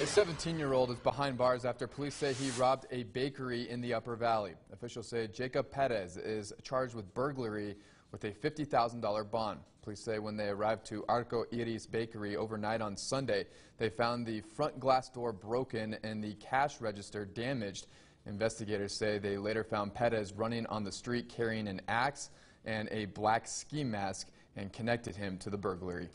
A 17-year-old is behind bars after police say he robbed a bakery in the Upper Valley. Officials say Jacob Perez is charged with burglary with a $50,000 bond. Police say when they arrived to Arco Iris Bakery overnight on Sunday, they found the front glass door broken and the cash register damaged. Investigators say they later found Perez running on the street carrying an axe and a black ski mask and connected him to the burglary.